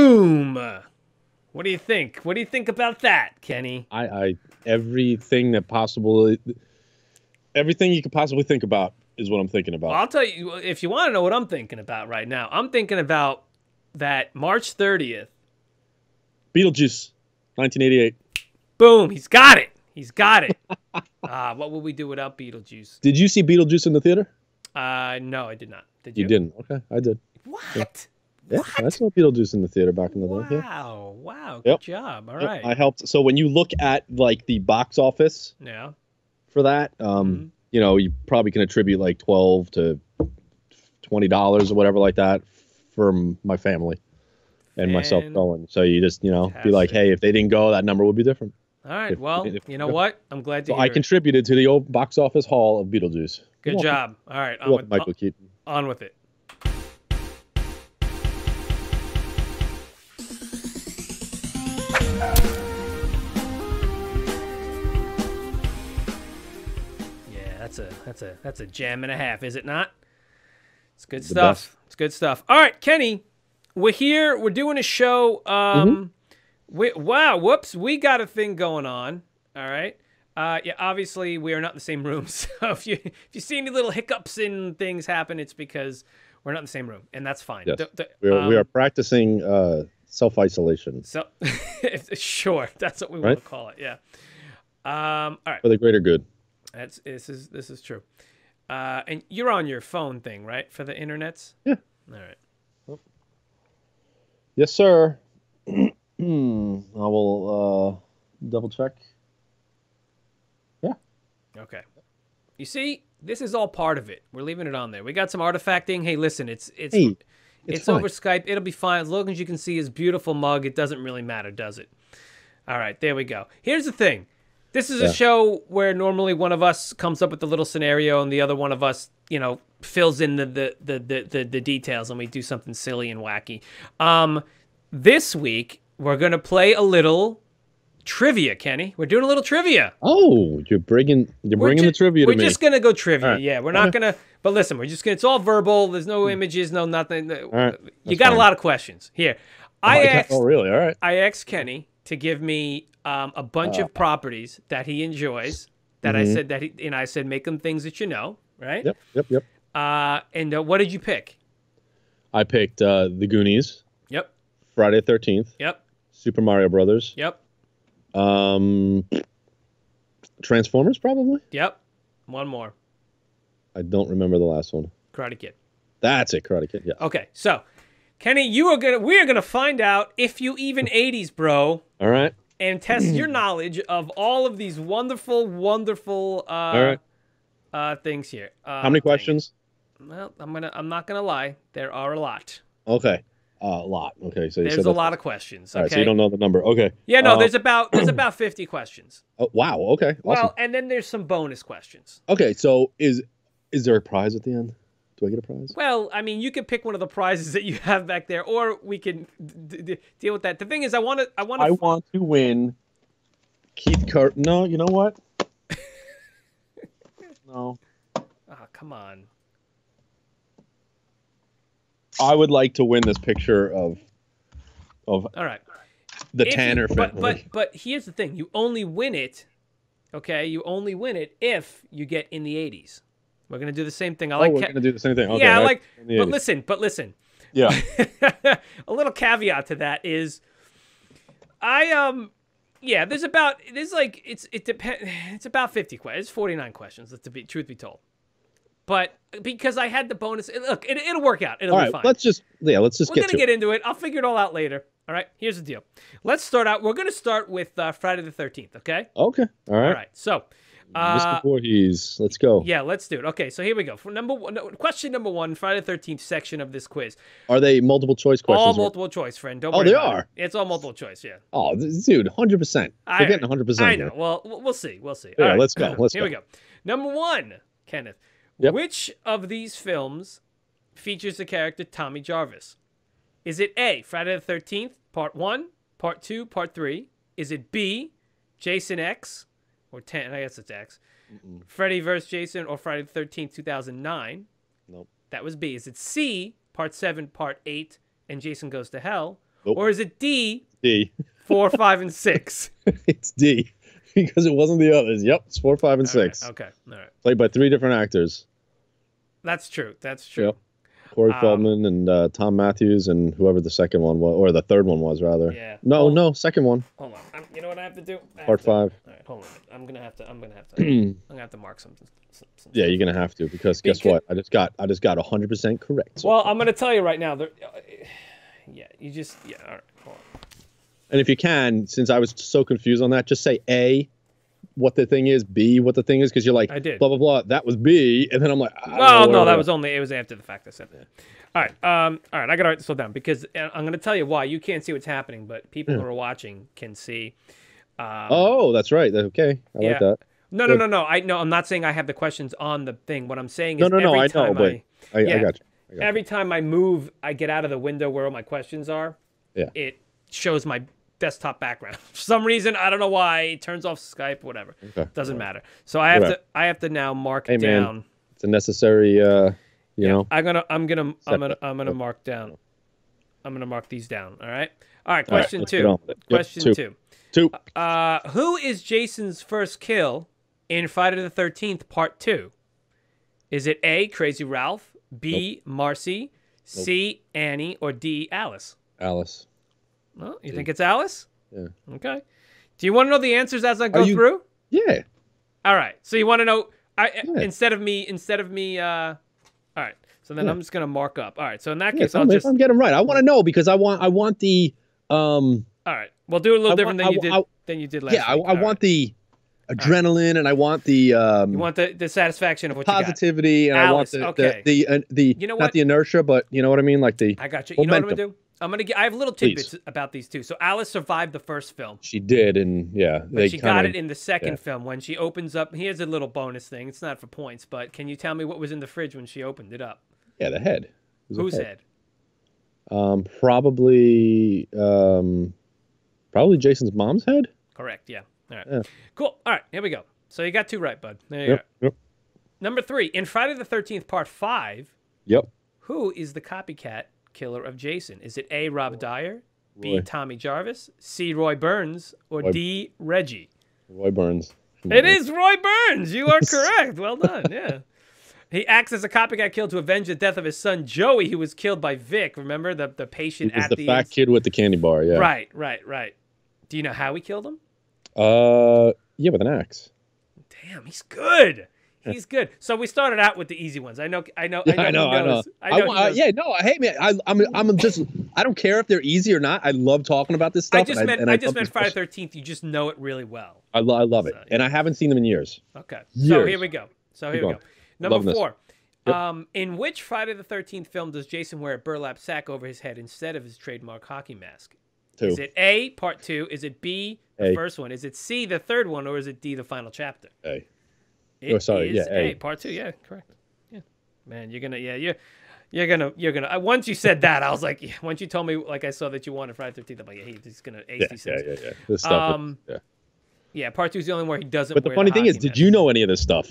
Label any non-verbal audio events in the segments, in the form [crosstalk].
Boom. What do you think? What do you think about that, Kenny? I, I everything that possible, everything you could possibly think about is what I'm thinking about. Well, I'll tell you if you want to know what I'm thinking about right now. I'm thinking about that March 30th. Beetlejuice, 1988. Boom, he's got it. He's got it. [laughs] uh, what would we do without Beetlejuice? Did you see Beetlejuice in the theater? Uh, no, I did not. Did you? You didn't. Okay, I did. What? Yeah, What? I saw Beetlejuice in the theater back in the day. Yeah. Wow. Wow. Good Yep. job. All Yep, right. I helped. So when you look at like the box office yeah. for that, um, Mhm. you know, you probably can attribute like twelve to twenty dollars or whatever like that from my family and myself going. So you just, you know, be like, hey, if they didn't go, that number would be different. All right. If- Well, if- you know what? I'm glad to So hear I it. contributed to the old box office haul of Beetlejuice. Good You're welcome. job. All right. On with, Michael Keaton. on with it. That's a that's a that's a jam and a half, is it not? It's good stuff. It's good stuff. All right, Kenny, we're here. We're doing a show. Um, we, wow, whoops, we got a thing going on. All right. Uh, yeah, obviously we are not in the same room. [laughs] So if you if you see any little hiccups and things happen, it's because we're not in the same room, and that's fine. Yes. D- d- We are, we um, are practicing uh, self isolation So, [laughs] sure, that's what we want to call it. Yeah. Um. All right. for the greater good. That's this is this is true. Uh, and you're on your phone thing, right, for the internets? Yeah. All right. Yes, sir. [clears throat] I will uh, double check. Yeah. Okay. You see, this is all part of it. We're leaving it on there. We got some artifacting. Hey, listen, it's it's Hey, it's, it's over Skype. It'll be fine as long as you can see his beautiful mug. It doesn't really matter, does it? All right, there we go. Here's the thing. This is a show where normally one of us comes up with a little scenario and the other one of us, you know, fills in the the the the, the, the details and we do something silly and wacky. Um, this week we're gonna play a little trivia, Kenny. We're doing a little trivia. Oh, you're bringing you're We're bringing ju- the trivia We're me. just gonna go trivia. Right. Yeah, we're not gonna. But listen, we're just gonna. It's all verbal. There's no images, no nothing. you right. That's got a lot of questions here. I oh, yeah. asked. oh, really? All right. I asked Kenny to give me um, a bunch Uh. of properties that he enjoys. That I Mhm. said that he and I said make them things that you know, right? Yep, yep, yep. Uh, and uh, what did you pick? I picked uh, the Goonies, Yep, Friday the Thirteenth, yep, Super Mario Brothers, yep, um, Transformers, probably. yep. One more. I don't remember the last one. Karate Kid. That's it, Karate Kid. Yeah. Okay, so Kenny, you are gonna we are gonna find out if you even 80s, bro. All right. And test your [clears throat] knowledge of all of these wonderful, wonderful uh, right. uh, things here. Uh, How many questions? Well, I'm gonna. I'm not gonna lie. There are a lot. Okay. Uh, a lot. Okay. So you There's a lot of questions. All Okay. right. So you don't know the number. Okay. yeah. No. Uh, there's about there's [clears throat] about 50 questions. Oh, wow. Okay. Awesome. Well, and then there's some bonus questions. okay. So is is there a prize at the end? Do I get a prize? Well, I mean, you can pick one of the prizes that you have back there, or we can d- d- deal with that. The thing is, I want to. I want I want to win. Keith Cur. No, you know what? [laughs] no. Oh, come on. I would like to win this picture of of All right. the If you- Tanner but, family. but but here's the thing: you only win it. Okay, you only win it if you get in the 80s. We're gonna do the same thing. I oh, like. we're ca- gonna do the same thing. Okay, yeah, I like. But 80s. listen, but listen. yeah. [laughs] a little caveat to that is, I um, yeah, there's about there's like it's it depend [sighs] it's about 50 questions. It's 49 questions. To be truth be told, but because I had the bonus, look, it, it'll work out. It'll All be right. fine. Let's just yeah. Let's just We're get gonna to get it. into it. I'll figure it all out later. All right. Here's the deal. Let's start out. We're gonna start with uh, Friday the 13th. Okay. Okay. All right. All right. So, Mr. Uh, Voorhees, let's go. yeah, let's do it. Okay. So here we go. For number one, question number one, Friday the 13th section of this quiz. Are they multiple choice questions? all or- multiple choice, friend. Don't Oh, worry they are? It. It's all multiple choice. Yeah. Oh, dude, hundred percent. I- They're getting hundred percent. I know. Well, we'll see. We'll see. Yeah, All right. let's go, [clears throat] let's Here we go. go. Number one, Kenneth. Yep. Which of these films features the character Tommy Jarvis? Is it A, Friday the 13th, Part 1, Part 2, Part 3? Is it B, Jason X, or 10, I guess it's X, Freddy vs. Jason, or Friday the 13th, 2009? Nope. That was B. Is it C, Part 7, Part 8, and Jason Goes to Hell? Nope. or is it D, D. [laughs] four, five, and six? it's D [laughs] because it wasn't the others. Yep, it's four, five, and All right, six. Okay. All right. Played by three different actors. That's true. That's true. Yep. Corey Um, Feldman and uh, Thom Mathews and whoever the second one was, or the third one was rather. Yeah. No, no, second one, Hold on. I'm, you know what I have to do? I part to- five. All right. Hold on. I'm gonna have to. I'm gonna have to. [clears throat] I'm gonna have to mark something. some- some Yeah, you're gonna have to because guess Because- what? I just got I just got 100 percent correct. So- Well, I'm gonna tell you right now. There, uh, [sighs] yeah, you just yeah. All right. Hold on. and if you can, since I was so confused on that, just say A, what the thing is, B, what the thing is, because you're like I did. blah blah blah. That was B, and then I'm like, I Well, no, that was only it was after the fact I said that. All right, um, all right, I gotta write this all down because uh, I'm gonna tell you why you can't see what's happening, but people who are watching can see. Um, Oh, that's right. Okay, I Yeah. like that. no, no, no, no. I no, I'm not saying I have the questions on the thing. What I'm saying is No, no, no. every I know, I, I, Yeah. I got you. I got you. every time I move, I get out of the window where all my questions are. Yeah. It shows my desktop background. [laughs] For some reason, I don't know why. It turns off Skype, whatever. Okay. Doesn't matter. So I have Right. to I have to now mark Hey, man. down. It's a necessary, uh, you Yeah, know. I'm gonna I'm gonna I'm gonna. I'm gonna mark down. I'm gonna mark these down. All right. All right. All right, Question two. on with it. Yep, Question two. two. Two. Uh, who is Jason's first kill in Friday the Thirteenth Part Two? Is it A. Crazy Ralph, B. Marcy, C. Annie, or D. Alice? Alice. Well, you think it's Alice? Yeah. Okay. Do you want to know the answers as I go you- through? Yeah. All right. So you want to know? I Yeah. instead of me instead of me. Uh, all right. So then Yeah. I'm just gonna mark up. All right. So in that case, I'll just. if I'm getting right. I want to know because I want I want the um All right. We'll do it a little I different want- than you did I- than you did last yeah I. I want right. the adrenaline and I want the um You want the, the satisfaction of what you positivity and Alice, I want okay. the the the, uh, the You know not the inertia but you know what I mean like the. I got you. You know what I'm gonna do? I'm gonna get. I have little Please. tidbits about these two. So Alice survived the first film, she did and yeah but she kinda, got it in the second yeah. film when she opens up. Here's a little bonus thing. It's not for points, but can you tell me what was in the fridge when she opened it up? yeah the head Whose head. head? um probably um probably Jason's mom's head Correct. Yeah. All right. Yeah. Cool. All right. Here we go. So you got two right, bud. There you yep go. yep Number three. In Friday the Thirteenth Part Five, yep who is the copycat killer of Jason? Is it A. Rob Dier, B. Roy. Tommy Jarvis, C. Roy Burns, or Roy- D. Reggie? Roy Burns It is Roy Burns. You are [laughs] correct. Well done. Yeah. He acts as a copycat killed to avenge the death of his son Joey, who was killed by Vic. Remember the the he patient at the the, fat kid with the candy bar yeah Right, right, right. Do you know how he killed him? uh yeah with an axe Damn, he's good. He's good. So we started out with the easy ones. I know. I know. [laughs] I know. I know, I know. I know. uh, yeah, no, hey man, I, I'm, I'm just, I don't care if they're easy or not. I love talking about this stuff. I just and meant. and I, just meant Friday. Thirteenth. You just know it really well. I, lo- I love it, So, and I haven't seen them in years. Okay. So here we go. So here Keep we go. Number Loving four. Yep. Um, in which Friday the Thirteenth film does Jason wear a burlap sack over his head instead of his trademark hockey mask? Two. Is it A, part two? Is it B, the A. first one? Is it C, the third one, or is it D, the final chapter? Hey, It Oh, sorry, yeah, part two. Yeah, correct. Yeah, man, you're gonna, yeah, you're, you're gonna, you're gonna. Once you said that, I was like, yeah, once you told me, like I saw that you wanted Friday Thirteenth, I'm like, yeah, he's gonna ace yeah, these yeah, things. yeah, yeah. This stuff. Um, yeah. Yeah, part two is the only where he doesn't. But the funny thing is, did you know any of this stuff?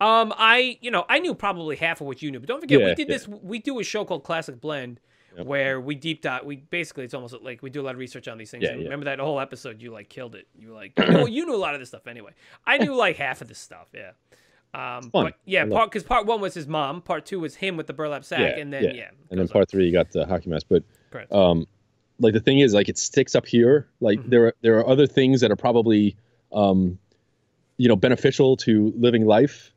Um, I you know I knew probably half of what you knew, but don't forget we did yeah. this. We do a show called Classic Blend, Yep. where we deep dive. We basically it's almost like we do a lot of research on these things. Yeah, yeah. Remember that whole episode? You like killed it. You were like [clears throat] you know, you knew a lot of this stuff anyway. I knew like half of this stuff. Yeah. Um, but yeah, part because part one was his mom, part two was him with the burlap sack, Yeah, and then yeah, yeah. And then part up. three, you got the hockey mask. But Correct. um, like the thing is, like it sticks up here. Like Mm-hmm. there, are, there are other things that are probably, um, you know, beneficial to living life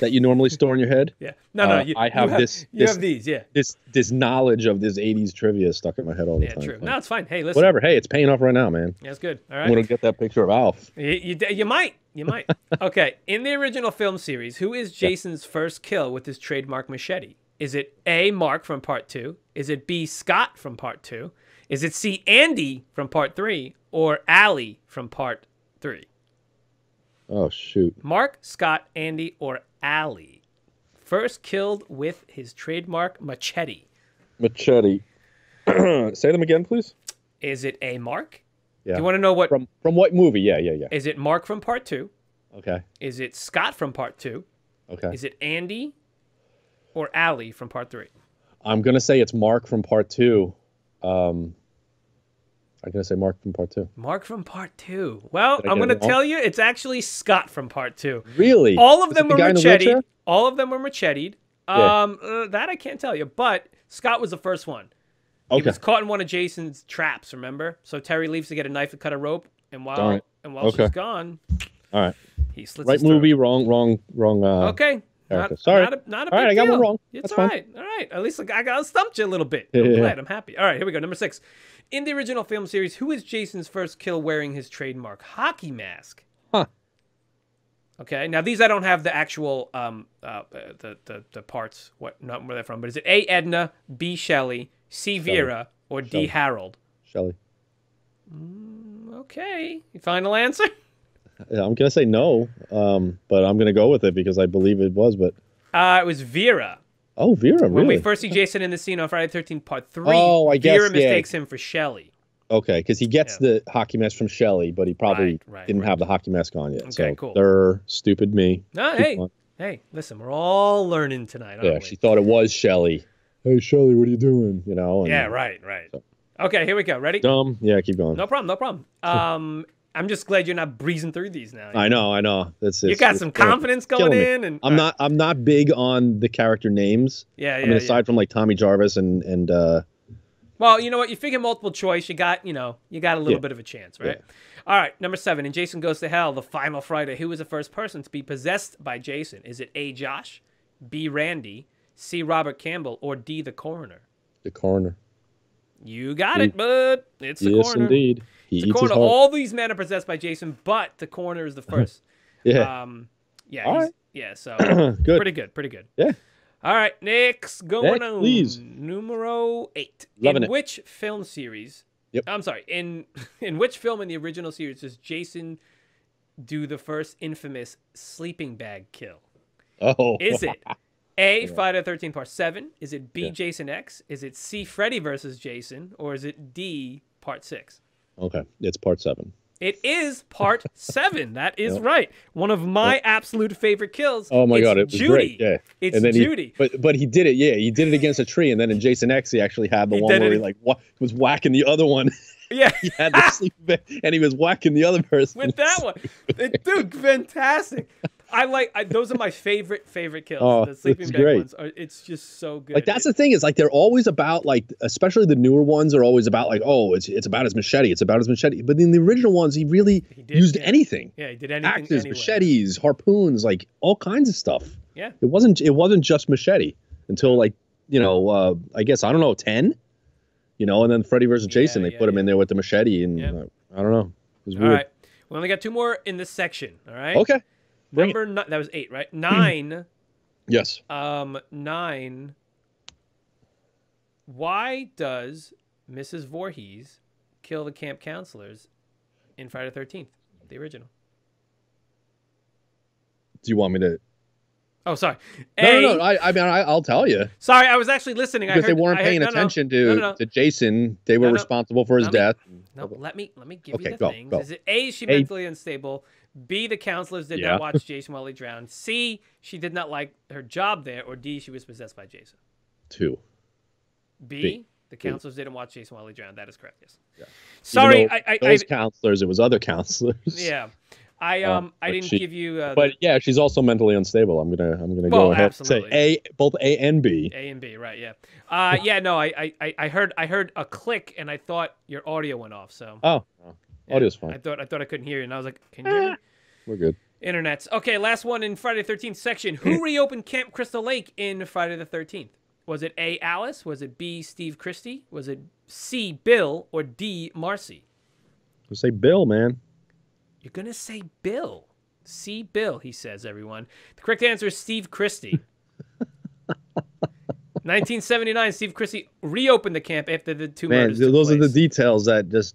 that you normally store in your head. [laughs] yeah. No, no. uh, You, I you have this- You this- have these. Yeah. This, this knowledge of this '80s trivia stuck in my head all the Yeah. time. Yeah, true. No, it's fine. Hey, listen. Whatever. Hey, it's paying off right now, man. That's good. All right. I'm gonna get that picture of Alf. You, you, you might. You might. [laughs] okay. In the original film series, who is Jason's first kill with his trademark machete? Is it A. Mark from part two? Is it B. Scott from part two? Is it C. Andy from part three? Or Allie from part three? Oh shoot. Mark, Scott, Andy, or Allie? First killed with his trademark machete. Machete. [clears throat] Say them again, please. Is it A. Mark? Yeah. Do you want to know what? From from what movie? Yeah, yeah, yeah. Is it Mark from part two? Okay. Is it Scott from part two? Okay. Is it Andy or Allie from part three? I'm gonna say it's Mark from part two. Um, I'm gonna say Mark from part two. Mark from part two. Well, I'm gonna tell you, it's actually Scott from part two. Really? All of Was them the were macheted. All of them were macheted. Yeah. Um, uh, that I can't tell you, but Scott was the first one. Okay. He was caught in one of Jason's traps. Remember? So Terry leaves to get a knife to cut a rope, and while and while Okay. she's gone, All right. he slits Right throat. movie, wrong, wrong, wrong. Uh, Okay. Character. Not, Sorry. Not a, not a All right, big I got one deal. wrong. It's That's all fine. right. All right. At least I got stumped you a little bit. [laughs] I'm yeah, glad. I'm happy. All right, here we go. Number six. In the original film series, who is Jason's first kill wearing his trademark hockey mask? Huh. Okay. Now these I don't have the actual um uh the the, the parts what not where they're from, but is it A Edna, B Shelley, C Vera, or D Harold? Shelley. Okay. Final answer. [laughs] Yeah, I'm gonna say no, um, but I'm gonna go with it because I believe it was. But Uh, it was Vera. oh, Vera, When really? we first see Jason in the scene on Friday the 13th Part 3, Oh, I guess, Vera yeah. mistakes him for Shelley. Okay, because he gets the hockey mask from Shelley, but he probably Right, right, didn't right. have the hockey mask on yet. Okay, so cool. They're stupid me. No, Keep hey, on. hey, listen, we're all learning tonight, aren't Yeah, we? she thought it was Shelley. Hey, Shelley, what are you doing? You know. and- Yeah, right, right. So- Okay, here we go. Ready? Dumb. Yeah, keep going. No problem, no problem. [laughs] Um, I'm just glad you're not breezing through these now. I know, I know. That's you got some confidence going in, and I'm not. I'm not big on the character names. Yeah, yeah, I mean, yeah. aside from like Tommy Jarvis and and uh, Well, you know what? You figure multiple choice, you got, you know, you got a little Yeah. bit of a chance, right? All right, number seven. And Jason Goes to Hell, the final Friday, who was the first person to be possessed by Jason? Is it A. Josh, B. Randy, C. Robert Campbell, or D. The coroner? the coroner. You got it, bud. It's the yes, coroner. indeed. He It's the eats his heart. All these men are possessed by Jason, but the corner is the [laughs] first. yeah. Um, yeah, All right. yeah. So [clears throat] Good. pretty good, pretty good. Yeah. All right, next going Next, on. please. Numero eight. Loving in it. which film series? Yep. I'm sorry. In [laughs] in which film in the original series does Jason do the first infamous sleeping bag kill? Oh. Is it [laughs] A. Friday the Thirteenth Part Seven? Is it B. Yeah. Jason X? Is it C. Freddy versus Jason? Or is it D. Part Six? Okay. It's part seven. It is part [laughs] seven. That is Yep. right. One of my absolute favorite kills. Oh my It's god, it was Judy. great. Yeah. It's and then Judy. He, but but he did it. Yeah, he did it against a tree, and then in Jason X, he actually had the He one where he like wha- was whacking the other one. [laughs] Yeah, [laughs] he had the sleep and he was whacking the other person. with that one, It- dude, fantastic. I like I, those are my favorite favorite kills. Oh, the sleeping bag great. ones. Are, it's just so good. Like that's the thing is like they're always about like especially the newer ones are always about like oh it's it's about his machete it's about his machete but in the original ones he really He did, used yeah. anything yeah, he did anything. axes anyway. machetes harpoons like all kinds of stuff Yeah. it wasn't it wasn't just machete until like you know uh I guess I don't know ten you know and then Freddy versus Jason Yeah, they yeah, put him in there with the machete and Yeah. uh, I don't know it was All weird right, we only got two more in this section. All right. okay bring. Number nine. That was eight, right? Nine. [clears throat] yes um, nine. Why does Mrs. Voorhees kill the camp counselors in Friday the Thirteenth, the original? do you want me to Oh, sorry. no A, no no I I mean I, I'll tell you Sorry, I was actually listening. I because they weren't heard- paying no, no, attention no, to, no, no. to Jason. They were No, no. responsible for his Let me- death. No, let me let me give Okay, you the go, things. go. Is it A? She A- mentally unstable. B. The counselors did Yeah. not watch Jason while he drowned. C. She did not like her job there. Or D. She was possessed by Jason. Two. B. B. The counselors didn't watch Jason while he drowned. That is correct. Yes. Even Sorry, I, I, I those counselors, it was other counselors. yeah, I Uh, um I didn't she- give you uh, But yeah, she's also mentally unstable. I'm gonna I'm gonna Well, go ahead absolutely. and say A both A and b. A and B. Right? Yeah. Uh, yeah. No, I, I- I I heard I heard a click and I thought your audio went off. So Oh, oh, audio's fine. I thought I thought I couldn't hear you, and I was like, can you hear me? Ah. We're good. Internets. Okay, last one in Friday the 13th section. Who [laughs] reopened Camp Crystal Lake in Friday the 13th? Was it A. Alice? Was it B. Steve Christy? Was it C. Bill? Or D. Marcy? We'll say Bill, man. You're going to say Bill. C. Bill, he says, everyone. The correct answer is Steve Christy. [laughs] 1979, Steve Christy reopened the camp after the two Man, murders. those are the details that just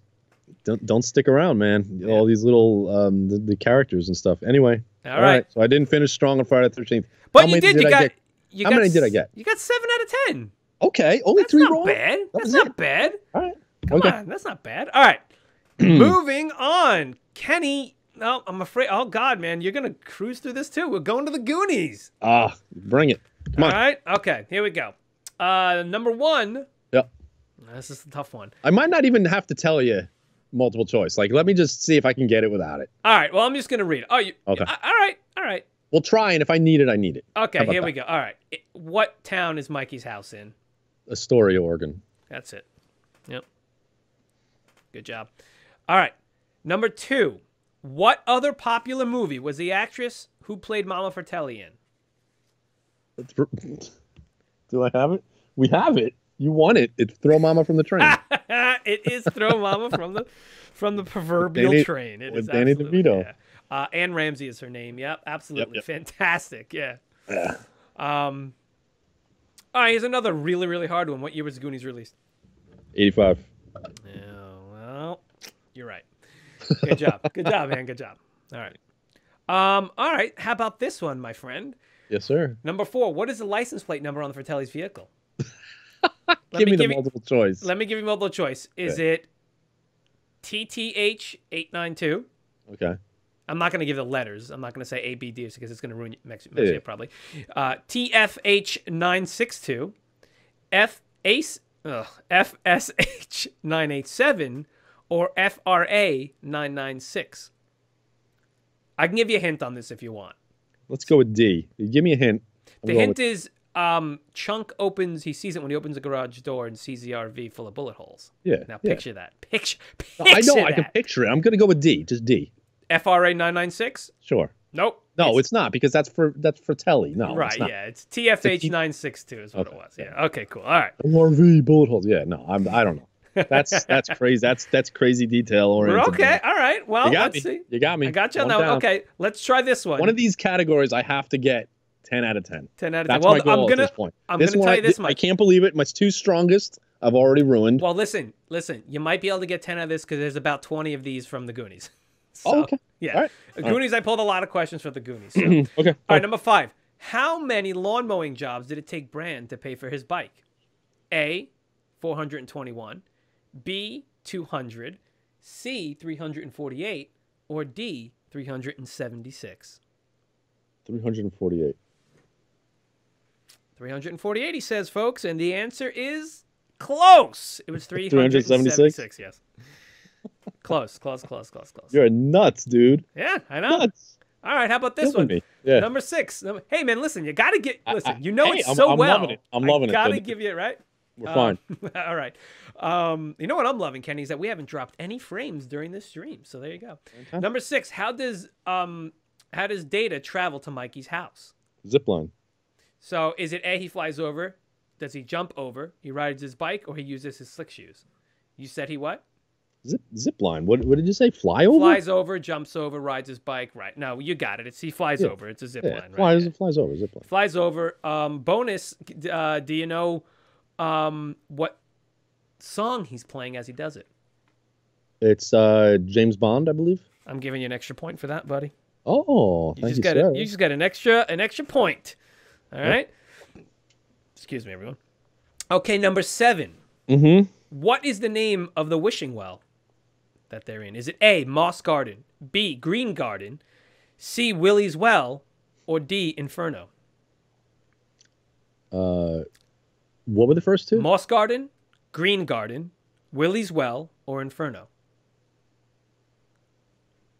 don't don't stick around, man. All these little um the, the characters and stuff. Anyway. All right. So I didn't finish strong on Friday the Thirteenth. But How you many did. You I got. get? You How got many did I get? You got seven out of ten. Okay, only That's three not wrong. bad. That's was not it. bad. All right. Come okay. on, that's not bad. All right, [clears throat] moving on. Kenny, no, I'm afraid. Oh God, man, you're gonna cruise through this too. We're going to the Goonies. Ah, bring it. Come All on. right. Okay, here we go. Uh, number one. Yep. This is a tough one. I might not even have to tell you multiple choice. Like, let me just see if I can get it without it. All right. Well, I'm just gonna read it. Oh, you. Okay. All right. All right. We'll try, and if I need it, I need it. Okay. Here we go. All right. It- what town is Mikey's house in? Astoria, Oregon. That's it. Yep. Good job. All right. Number two. What other popular movie was the actress who played Mama Fratelli in? [laughs] Do I have it? We have it. You want it. It's Throw Momma from the Train. [laughs] it is Throw Momma from the from the proverbial Danny- train. It with is Danny DeVito. Yeah. Uh, Anne Ramsey is her name. Yep, absolutely yep. fantastic. Yeah. Yeah. Um. All right, here's another really really hard one. What year was Goonies released? 85. Yeah. Well, you're right. Good job. Good job, man. Good job. All right. Um. All right. How about this one, my friend? Yes, sir. Number four. What is the license plate number on the Fratelli's vehicle? Let give me, the give you- multiple choice. Let me give you multiple choice. Is it TTH eight nine two? Okay. I'm not going to give the letters. I'm not going to say A, B, D because it's going to ruin Mex- Yeah. Mexico probably. Uh, TFH962, F Ace, ugh, FSH987, or FRA996. I can give you a hint on this if you want. Let's go with D. Give me a hint. I'm The hint with- is um, Chunk opens, he sees it when he opens the garage door and sees the RV full of bullet holes. yeah. Now yeah. picture that. Picture, [laughs] picture I know. that. I can picture it. I'm going to go with D. Just D. FRA996? Sure. Nope. No, it's, not because that's for that's Fratelli. No, right, it's not. yeah, it's TFH nine six two is what Okay, it was. Yeah. Okay, cool. All right. RV bullet holes. Yeah, no, I'm. I don't know. That's [laughs] that's crazy. That's that's crazy detail We're oriented. okay. All right. Well, let's me. see. You got me. I got you on that. one. Okay, let's try this one. One of these categories, I have to get ten out of ten. ten out of ten. That's Well, my goal I'm gonna. this point. I'm this gonna one, tell you this much. I can't believe it. My two strongest, I've already ruined. Well, listen, listen. You might be able to get ten out of this because there's about twenty of these from the Goonies. [laughs] So, oh, okay. Yeah. All right. The All right. Goonies. I pulled a lot of questions for the Goonies. So. [clears throat] Okay. All right, number five. How many lawn mowing jobs did it take Brand to pay for his bike? A, 421, B, 200, C, 348, or D, 376? 348. 348, he says, folks, and the answer is close. It was [laughs] 376, yes. [laughs] close, close, close, close, close. You're nuts, dude. Yeah, I know. Nuts. All right, how about this Killing one? me. Yeah. Number six. Number- Hey, man, listen, you got to get, listen, I- you know hey, it I'm- so I'm well. loving it. I'm loving I it. got to give you it, right? We're fine. Um, [laughs] all right. Um, you know what I'm loving, Kenny, is that we haven't dropped any frames during this stream. So there you go. Number six. How does um how does Data travel to Mikey's house? Zipline. So is it A? He flies over. Does he jump over? He rides his bike, or he uses his slick shoes? You said he what? Zip line. What what did you say? Fly over? Flies over, jumps over, rides his bike. Right. No, you got it. It's he flies Yeah. over. It's a zip Yeah, line. Right. flies Yeah. flies over. Zip line. Flies over. Um, bonus. Uh, do you know um what song he's playing as he does it? It's uh James Bond, I believe. I'm giving you an extra point for that, buddy. Oh, You thank just you, got it. You just got an extra an extra point. All right. Excuse me, everyone. Okay, number seven. Mm-hmm. What is the name of the wishing well that they're in? Is it A. Moss Garden, B. Green Garden, C. Willie's Well, or D. Inferno? Uh, what were the first two? Moss Garden, Green Garden, Willie's Well, or Inferno?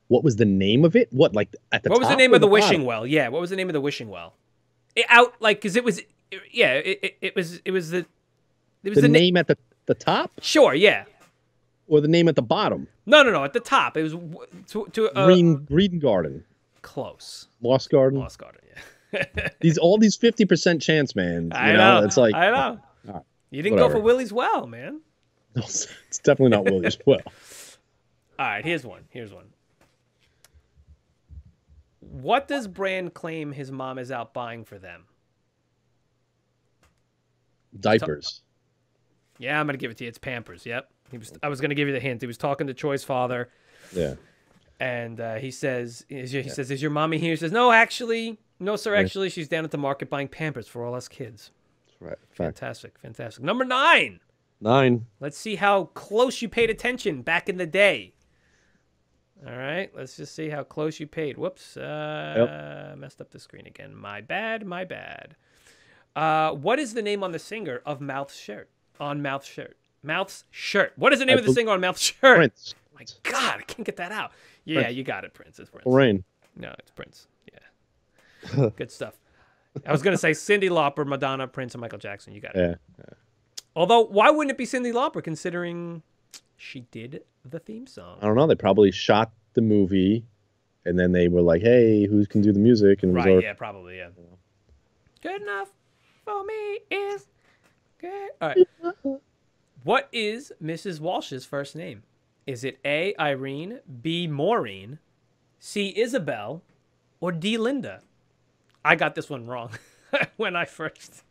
what was the name of it? What like at the what was the name of the bottom? wishing well? Yeah, what was the name of the wishing well? It out like because it was, yeah, it, it, it was it was the it was The, the, na- name at the the top Sure, yeah. or the name at the bottom? No, no, no. At the top, it was to, to uh, Green Green Garden, close. Lost Garden. lost Garden, yeah. [laughs] These all these fifty percent chance, man. You I know. It's like I know. right, You didn't go for. Willie's Well, man. [laughs] it's definitely not willie's well, [laughs] All right, here's one. Here's one. What does Brand claim his mom is out buying for them? diapers. Yeah, I'm gonna give it to you. It's Pampers. Yep. He was. I was gonna give you the hint. He was talking to Troy's father, Yeah. and uh, he says, "Is your, he says, is your mommy here?" He says, "No, actually, no, sir. Actually, she's down at the market buying Pampers for all us kids." Right. Fact. Fantastic, fantastic. Number nine. Nine. Let's see how close you paid attention back in the day. All right, let's just see how close you paid. Whoops, uh, messed up the screen again. My bad, my bad. Uh, what is the name on the singer of Mouth Shirt? On Mouth Shirt. Mouth's shirt. What is the name I of the singer on Mouth's shirt? Prince. My God, I can't get that out. Yeah, Prince. you got it, Prince. It's Prince. Lorraine. No, it's Prince. Yeah. [laughs] Good stuff. I was gonna say Cyndi Lauper, Madonna, Prince, and Michael Jackson. You got it. Yeah. Although, why wouldn't it be Cyndi Lauper, considering she did the theme song? I don't know. They probably shot the movie, and then they were like, "Hey, who can do the music?" And Right? our- Yeah, probably. Yeah. Good enough for me is good. All right. [laughs] What is Mrs. Walsh's first name? Is it A. Irene, B. Maureen, C. Isabel, or D. Linda? I got this one wrong [laughs] when I first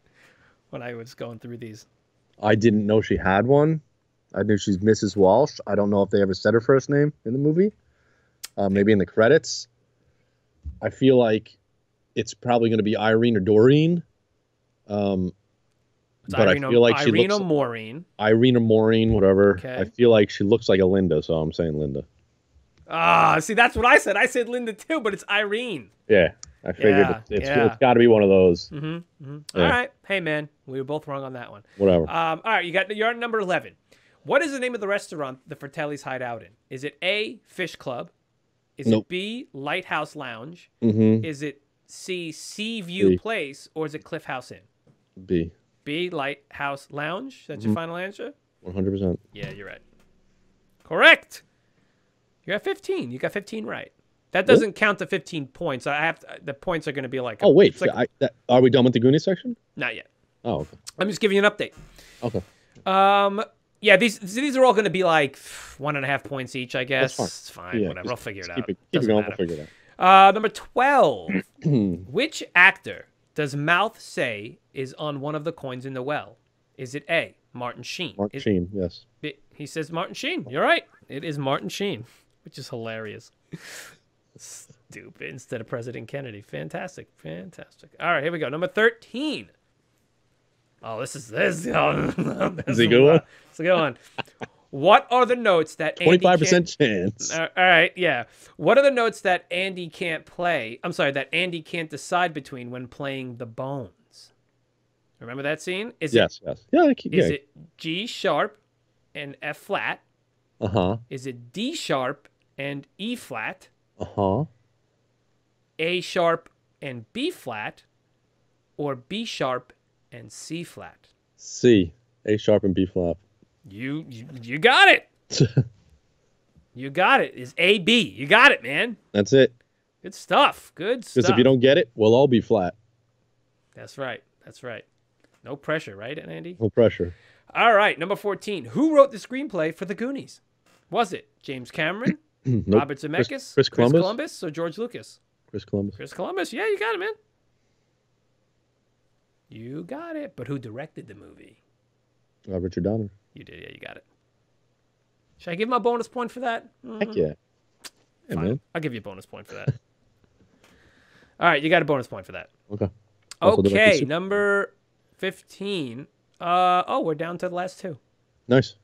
when I was going through these. I didn't know she had one. I knew she's Mrs. Walsh. I don't know if they ever said her first name in the movie. Uh, maybe in the credits. I feel like it's probably going to be Irene or Doreen. Um, It's but Irene, I feel like she Irene looks or Maureen. Irene or Maureen, whatever. Okay. I feel like she looks like a Linda, so I'm saying Linda. Ah, see, that's what I said. I said Linda too, but it's Irene. Yeah, I figured Yeah, it's, it's, yeah. it's got to be one of those. Mm-hmm. mm-hmm. Yeah. All right. Hey, man, we were both wrong on that one. Whatever. Um, all right, you got you're at number eleven. What is the name of the restaurant the Fratellis hide out in? Is it A. Fish Club? Is Nope. it B. Lighthouse Lounge? mm-hmm. Is it C. Sea View B. Place? Or is it Cliff House Inn? B. B. Lighthouse Lounge. That's Mm-hmm. your final answer. 100%. Yeah, you're right. Correct. You got 15. You got 15 right. That doesn't count the 15 points. I have to, the points are going to be like. Oh, wait. like- I, that, are we done with the Goonies section? not yet. Oh, okay. I'm just giving you an update. Okay. Um, yeah, these these are all going to be like one and a half points each, I guess. fine. It's fine. Yeah, whatever. I'll figure it out. Keep it, keep it going. matter. We'll figure it out. Uh, number 12. [clears throat] Which actor does Mouth say is on one of the coins in the well? Is it A. Martin Sheen? Martin Is- Sheen, yes. He says Martin Sheen. You're right. It is Martin Sheen, which is hilarious. [laughs] Stupid. Instead of President Kennedy. Fantastic. Fantastic. All right, here we go. Number 13. Oh, this is this. [laughs] Oh, this Is he good one? It's a good one. What are the notes that 25% chance. Uh, all right, yeah. What are the notes that Andy can't play? I'm sorry, that Andy can't decide between when playing the bones. Remember that scene? Is yes, yes. Yeah, I keep, it is yeah. it G sharp and F flat? Uh-huh. Is it D sharp and E flat? Uh-huh. A sharp and B flat? Or B sharp and C flat? C. A sharp and B flat. You you, you got it. [laughs] You got it. Is A B. You got it, man. That's it. Good stuff. Good stuff. Because if you don't get it, we'll all be flat. That's right. That's right. No pressure, right, Andy? No pressure. All right, number 14. Who wrote the screenplay for The Goonies? Was it James Cameron, [clears throat] nope. Robert Zemeckis, Chris Columbus? or George Lucas? Chris Columbus. Chris Columbus. Yeah, you got it, man. You got it. But who directed the movie? Uh, Richard Donner. You did. Yeah, you got it. Should I give him a bonus point for that? Heck yeah. Yeah, Mm-hmm. Fine. man. I'll give you a bonus point for that. [laughs] All right, you got a bonus point for that. Okay. Also Okay, number 15. Uh, oh, we're down to the last two. Nice.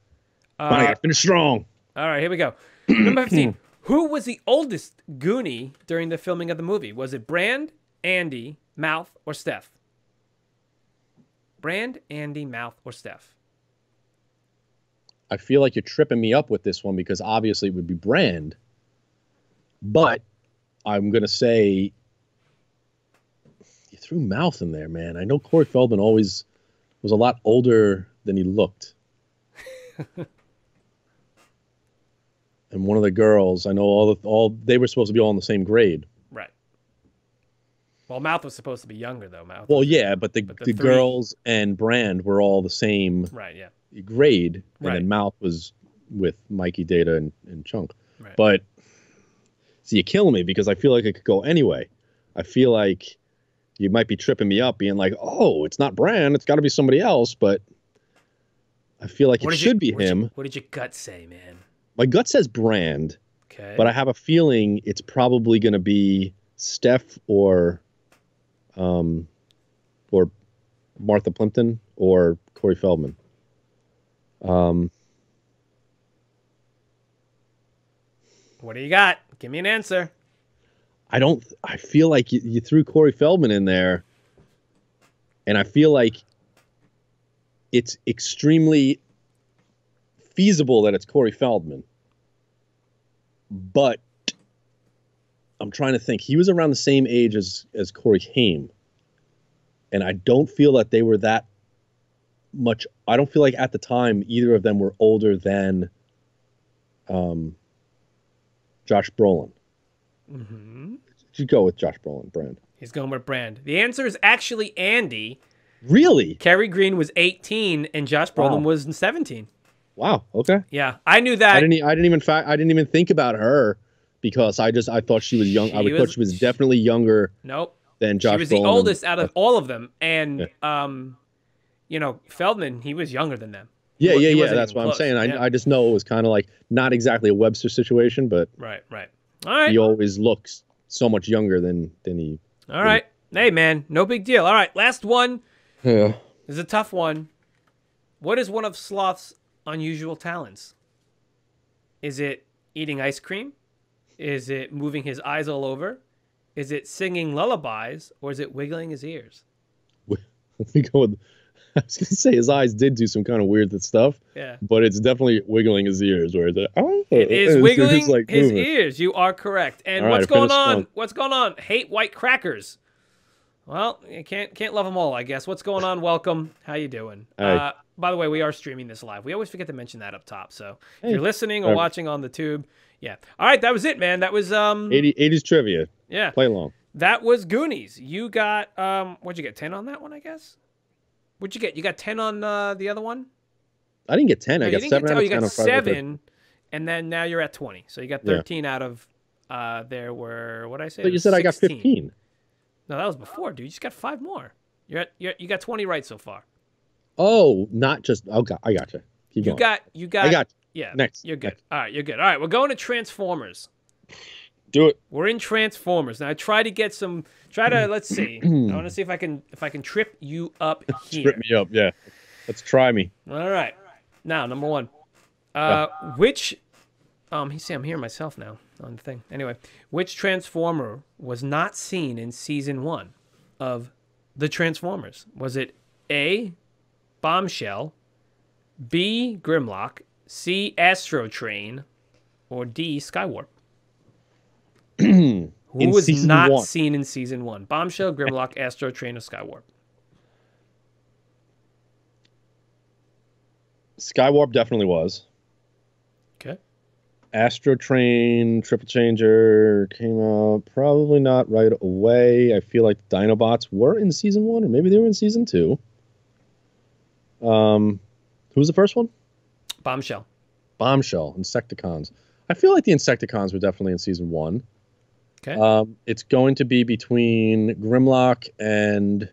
Uh, Fine, I gotta finish strong. All right, here we go. [clears throat] Number 15. [clears throat] Who was the oldest Goonie during the filming of the movie? Was it Brand, Andy, Mouth, or Steph? Brand, Andy, Mouth, or Steph? I feel like you're tripping me up with this one because obviously it would be Brand. But I'm gonna say you threw mouth in there, man. I know Corey Feldman always was a lot older than he looked. [laughs] and one of the girls, I know all the all they were supposed to be all in the same grade. Well, Mouth was supposed to be younger, though. Mouth. Well, yeah, but the, But the the, three- girls and Brand were all the same right, yeah. grade, and Right. then Mouth was with Mikey, Data, and, and Chunk. Right. But see, you're killing me because I feel like it could go anyway. I feel like you might be tripping me up, being like, "Oh, it's not Brand; it's got to be somebody else." But I feel like What it did you- should be did you- him. what did your gut say, man? My gut says Brand, Okay. but I have a feeling it's probably going to be Steph or, um, or Martha Plimpton or Corey Feldman. Um, what do you got? Give me an answer. I don't. I feel like you, you threw Corey Feldman in there, and I feel like it's extremely feasible that it's Corey Feldman, but I'm trying to think. He was around the same age as as Corey Haim, and I don't feel that they were that much. I don't feel like at the time either of them were older than um, Josh Brolin. Mm-hmm. You go with Josh Brolin, Brand. He's going with Brand. The answer is actually Andy. Really? Kerri Green was 18 and Josh Brolin Wow. was 17. Wow. Okay. Yeah, I knew that. I didn't. I didn't even. Fa- I didn't even think about her because I just. I thought she was young. I She would was- thought she was definitely younger nope. than Josh. she was the oldest out of all of them, and um, you know Feldman, he was younger than them. Yeah, wa- yeah, he yeah. That's what I'm saying. I, Yeah. I just know it was kind of like not exactly a Webster situation, but Right, right. All right, he always looks so much younger than than he. all right. Hey, man, no big deal. All right, last one Yeah. This is a tough one. What is one of Sloth's unusual talents? Is it eating ice cream? Is it moving his eyes all over? Is it singing lullabies? Or is it wiggling his ears? [laughs] We go with. I was gonna say his eyes did do some kind of weird stuff, Yeah. but it's definitely wiggling his ears. Where it's like, oh, It [laughs] is it's wiggling like, his ears. You are correct. And All what's going on? strong. What's going on? Hate white crackers. Well, you can't can't love them all, I guess. What's going on? Welcome. How you doing? [laughs] Hey. Uh, by the way, we are streaming this live. We always forget to mention that up top. So if Hey. you're listening or watching on the tube, yeah. All right, that was it, man. That was um 80, 80s trivia. yeah. Play along. That was Goonies. You got um what'd you get? 10 on that one, I guess? What'd you get? You got 10 on uh, the other one? I didn't get ten. No, I got seven get out oh, of you ten. got on 7 and then now you're at 20. So you got Yeah. 13 out of uh there were what did I say? But you said I got 15. No, that was before, dude. You just got 5 more. You're at you're, you got 20 right so far. Oh, not just. Oh, God, I got you. Keep You going. got you got I got. Yeah. Next, You're good. next. All right, you're good. All right, we're going to Transformers. Do it. We're in Transformers. Now I try to get some try to let's see. [clears throat] I want to see if I can if I can trip you up here. Trip me up. Yeah. Let's try me. All right. Now, number one. Uh, which, um, he see, I'm hearing myself now on the thing. Anyway, which Transformer was not seen in season one of the Transformers? Was it A, Bombshell, B, Grimlock, C, Astrotrain, or D, Skywarp? [clears throat] Who was not one. seen in season one? Bombshell, Grimlock, [laughs] Astrotrain, or Skywarp? Skywarp definitely was. Okay. Astro Train, Triple Changer came out probably not right away. I feel like Dinobots were in season one, or maybe they were in season two. Um, who was the first one? Bombshell. Bombshell, Insecticons. I feel like the Insecticons were definitely in season one. Okay. Um, it's going to be between Grimlock and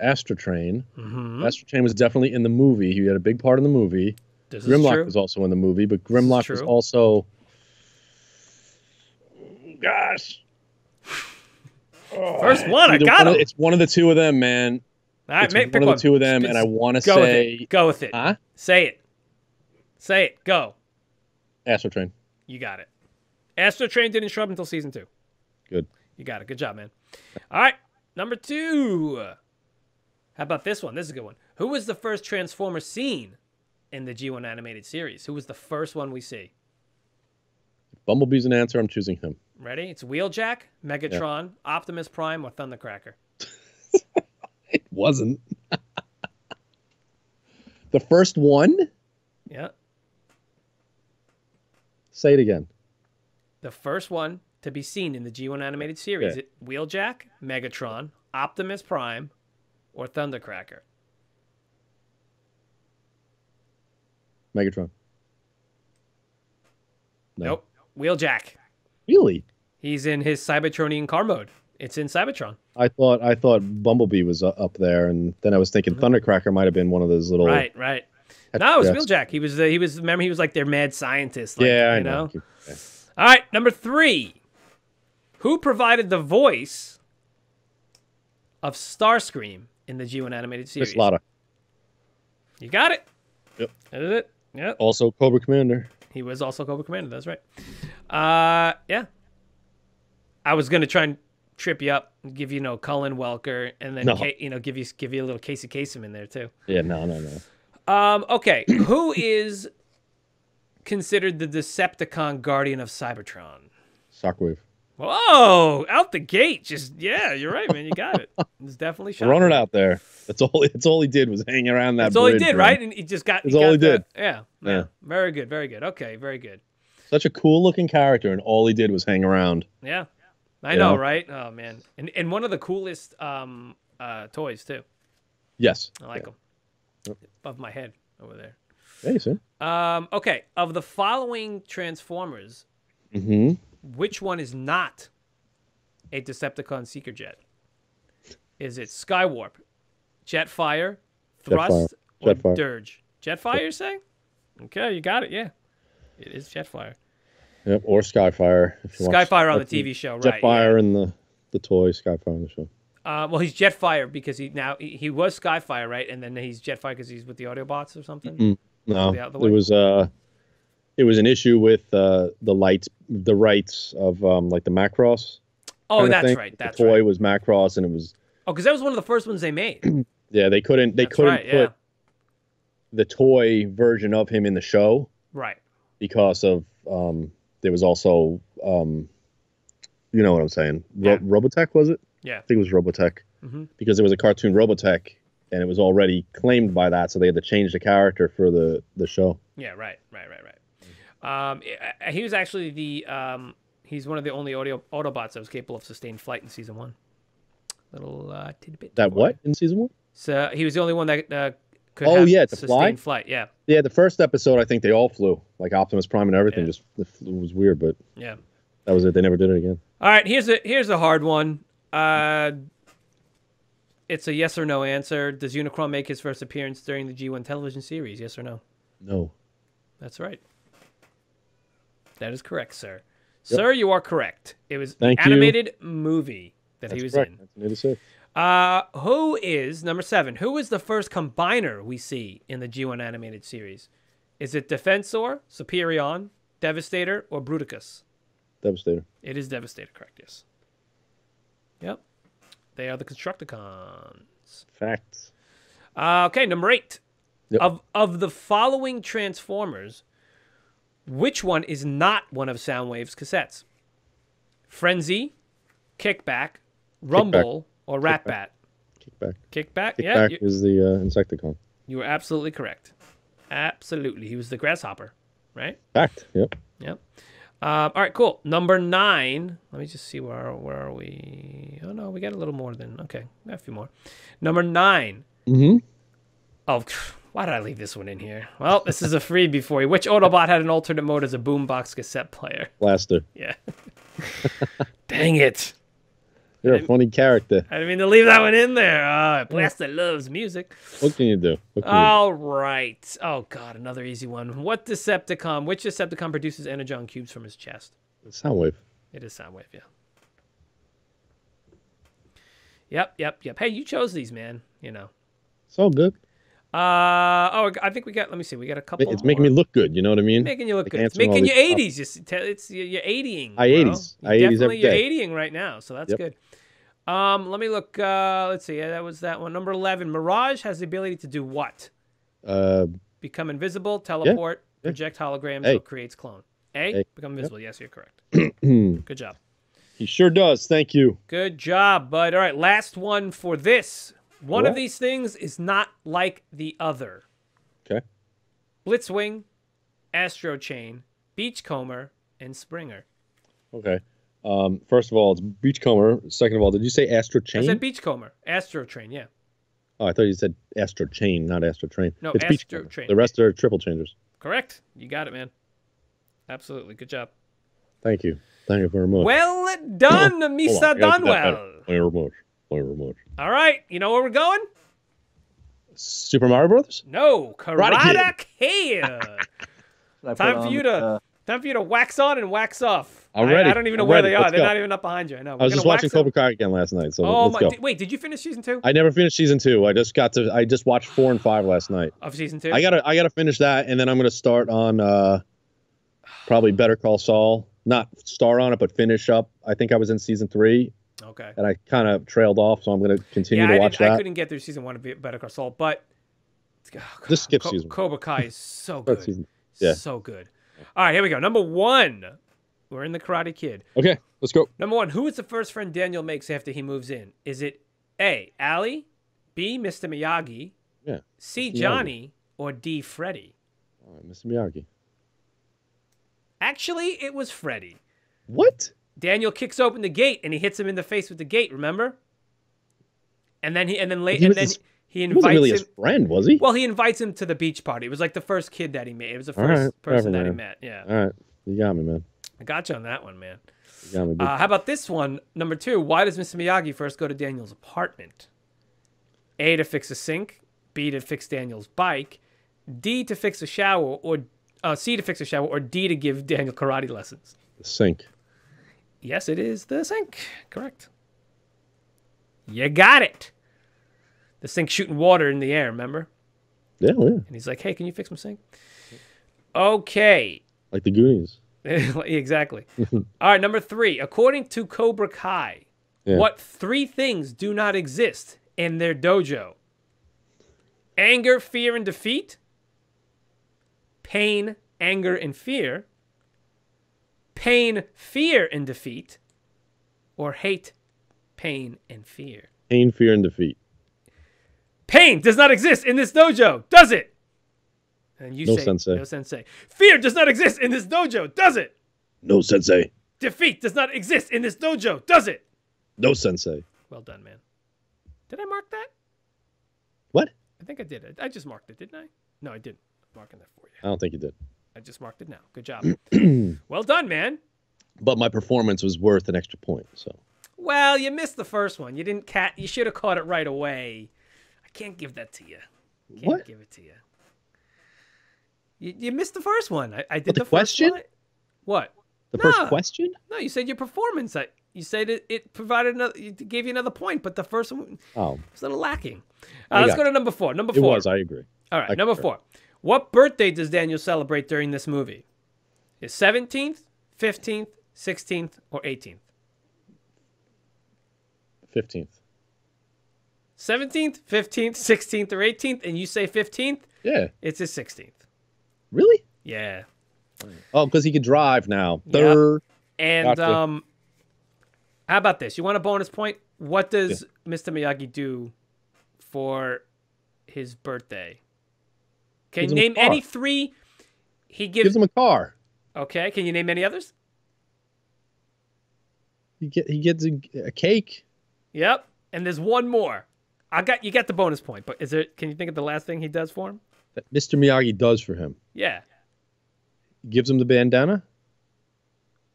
Astrotrain. Mm-hmm. Astrotrain was definitely in the movie. He had a big part in the movie. This is Grimlock was also in the movie, but Grimlock was also. Gosh. [laughs] First one, I got one of- it's one of the two of them, man. All right, it's make, one of one. the two of them, Just and I want to say, with. Go with it. huh? Say it. Say it. Go. Astrotrain. You got it. Astrotrain didn't show up until season two. Good. You got it. Good job, man. All right, number two. How about this one? This is a good one. Who was the first Transformer seen in the G1 animated series? Who was the first one we see? Bumblebee's an answer. I'm choosing him. Ready? It's Wheeljack, Megatron, Optimus Prime, or Thundercracker. [laughs] It wasn't. [laughs] the first one? Yeah. Say it again. The first one to be seen in the G1 animated series. It Wheeljack, Megatron, Optimus Prime, or Thundercracker. Megatron. No. Nope. Wheeljack. Really? He's in his Cybertronian car mode. It's in Cybertron. I thought I thought Bumblebee was uh, up there, and then I was thinking Thundercracker might have been one of those little. Mm-hmm. Right, right. No, it was. Wheeljack. He was the, he was remember he was like their mad scientist. Like, yeah, I you know. know. All right, number three. Who provided the voice of Starscream in the G1 animated series? Chris Latta. You got it. Yep. That is it. Yep. Also Cobra Commander. He was also Cobra Commander. That's right. Uh, yeah. I was gonna try and trip you up, and give you, you know Cullen Welker, and then No. You know give you give you a little Casey Kasem in there too. Yeah, no, no, no. Um, okay, who is considered the Decepticon Guardian of Cybertron? Shockwave. Whoa, out the gate. Just yeah, you're right, man. You got it. [laughs] It's definitely shot. Running out there. That's all. That's all he did was hang around that. That's all he did, right? And he just got. That's he all got he the- did. Yeah, yeah. Yeah. Very good. Very good. Okay. Very good. Such a cool looking character, and all he did was hang around. Yeah, I You know, know? right? Oh man, and and one of the coolest um uh toys too. Yes. I like Yeah. them. Above my head over there. Hey, sir. Um. Okay. Of the following Transformers, Mm-hmm. which one is not a Decepticon Seeker Jet? Is it Skywarp, Jetfire, Thrust, or Jetfire. Dirge? Jetfire, you're saying? Okay, you got it. Yeah, it is Jetfire. Yep. Or Skyfire. If you watch- Skyfire on the TV show, right? Jetfire yeah. and the the toy Skyfire on the show. Uh, well, he's Jetfire because he now he, he was Skyfire, right? And then he's Jetfire because he's with the Autobots or something. Mm. No, Be the it was uh, it was an issue with uh the lights, the rights of um like the Macross. Oh, that's right. The toy right. was Macross, and it was Oh, because that was one of the first ones they made. [clears throat] yeah they couldn't they That's couldn't right, put yeah. the toy version of him in the show Right. because of um there was also um you know what I'm saying Ro- Yeah. Robotech was it Yeah. I think it was Robotech Mhm. because there was a cartoon Robotech and it was already claimed by that so they had to change the character for the the show Yeah. Right. Right. Right. Right. Um, he was actually the um, he's one of the only audio Autobots that was capable of sustained flight in season one. Little uh, tidbit. that what in season one So he was the only one that uh, could Oh, have yeah, to fly? sustained flight. Yeah. yeah the first episode I think they all flew like Optimus Prime and everything Yeah. just it was weird but Yeah. that was it they never did it again All right, here's a here's a hard one. Uh, it's a yes or no answer. Does Unicron make his first appearance during the G1 television series? Yes or no? no That's right. That is correct, sir. Sir, you are correct. It was Thank an you. animated movie that that's he was correct in. that's Uh, who is number seven? Who is the first combiner we see in the G1 animated series? Is it Defensor, Superion, Devastator, or Bruticus? Devastator It is Devastator, correct? Yes. They are the Constructicons. facts Uh, okay, number eight. Yep. Of of the following Transformers, which one is not one of Soundwave's cassettes? Frenzy, Kickback, Rumble, or Ratbat? kickback Kickback. Yeah, kickback you, is the uh, Insecticon you were absolutely correct. Absolutely, he was the grasshopper, right? fact yep Yep. Um, all right, cool. Number nine. Let me just see where where are we? Oh no, we got a little more than okay. Got a few more. Number nine. mm-hmm Oh, why did I leave this one in here? Well, this is a freebie for you. Which Autobot had an alternate mode as a boombox cassette player? Blaster Yeah. [laughs] Dang it. You're a funny character. I didn't mean to leave that one in there. Oh, Blaster loves music. What can you do? Can you All right. Oh, God, another easy one. What Decepticon, which Decepticon produces Energon cubes from his chest? do? Soundwave. It is Soundwave, yeah. Yep, yep, yep. Hey, you chose these, man. You know. It's all good. Uh oh, I think we got. Let me see. We got a couple. It's making me look good. You know what I mean? making you look like good. It's making you eighties. Tell- it's you're, you're 80ing. I. 80s. I 80s definitely every you're day. 80ing right now, so that's Yep. good. Um, let me look. Uh, let's see. Yeah, that was that one. Number eleven. Mirage has the ability to do what? Uh, Become invisible, teleport, Yeah. project holograms, Hey. or creates clone. A. Become invisible. Yes, you're correct. [clears throat] Good job. He sure does. Thank you. Good job, bud. All right, last one for this. One of these things is not like the other. Okay. Blitzwing, Astro Chain, Beachcomber, and Springer. Okay. Um, first of all, it's Beachcomber. Second of all, did you say Astro Chain? I Chain? said Beachcomber, Astro Train. Yeah. oh, I thought you said Astro Chain, not Astro Train. No, it's Astro Beachcomber. Train. The rest are triple changers. Correct. You got it, man. Absolutely. Good job. Thank you. Thank you very much. Well done, Hold on, Mr. I gotta do that better. Dunwell. Thank you very much. Thank you very much. All right. You know where we're going? Super Mario Brothers? No, Karate Karate Kid. [laughs] I Time for you to uh, Time for you to wax on and wax off. I'm I- ready. I, don't even know where ready. they are. Let's They're go. not even up behind you. I know. I was just watching. Cobra Kai again last night, so Oh let's my! Wait, did you finish season two I never finished season two. I just got to. I just watched four and five last night. of season two? I gotta. I gotta finish that, and then I'm gonna start on uh, probably Better Call Saul. Not start on it, but finish up. I think I was in season three, okay. and I kind of trailed off, so I'm gonna continue Yeah, to I, watch didn't, I couldn't get through season one of Better Call Saul, but oh, Just skip Co- season. Cobra Kai is so good. yeah. So good. All right, here we go. Number one. We're in the Karate Kid. Okay, let's go. Number one. Who is the first friend Daniel makes after he moves in? Is it A. Allie, B. Mr. Miyagi, Yeah. C. Miyagi. Johnny, or D. Freddy? All right, Mr. Miyagi. Actually, it was Freddy. What? Daniel kicks open the gate and he hits him in the face with the gate. Remember? And then he and then late He and then his- he He invites wasn't really him. his friend, was he? Well, he invites him to the beach party. It was like the first kid that he met. It was the first right, person that whatever, he met. Yeah, All right, you got me, man. I got you on that one, man. You got me. big- Uh, how about this one? Number two. Why does Mr. Miyagi first go to Daniel's apartment? A to fix a sink. B to fix Daniel's bike. D to fix a shower, or uh, C to fix a shower, or D to give Daniel karate lessons. The sink. Yes, it is the sink. Correct. You got it. The sink shooting water in the air, remember? Yeah, yeah. And he's like, hey, can you fix my sink? Okay. Like the Goonies. [laughs] exactly. [laughs] All right, number three. According to Cobra Kai, Yeah. what three things do not exist in their dojo? Anger, fear, and defeat. Pain, anger, and fear. Pain, fear, and defeat. Or hate, pain, and fear. Pain, fear, and defeat. Pain does not exist in this dojo, does it? And you No say, sensei. no sensei. Fear does not exist in this dojo, does it? No sensei. Defeat does not exist in this dojo, does it? No sensei. Well done, man. Did I mark that? What? I think I did. I I just marked it, didn't I? No, I didn't. I'm marking that for you. I don't think you did. I just marked it now. Good job. [clears throat] well done, man. But my performance was worth an extra point. So Well, you missed the first one. You didn't cat. You should have caught it right away. I can't give that to you. Can't What? give it to you. You, you missed the first one. I, I did the the, question? First. What? the No. first question. No, you said your performance. I, you said it, it provided another. It gave you another point, but the first one Oh, was a little lacking. Uh, let's go to number four. Number four. it was. I agree. All right, I number concur. four. What birthday does Daniel celebrate during this movie? His 17th, 15th, 16th, or 18th? Fifteenth. 17th, 15th, 16th, or 18th, and you say 15th? Yeah. It's his 16th. Really? Yeah. Oh, because he can drive now. Yep. And Gotcha. um, how about this? You want a bonus point? What does Mr. Miyagi do for his birthday? Can Gives you name any three? He gives. Gives him a car. okay. Can you name any others? He get he gets a, a cake. Yep. And there's one more. I got you. Got the bonus point, but is there? Can you think of the last thing he does for him? That Mr. Miyagi does for him. Yeah. He gives him the bandana.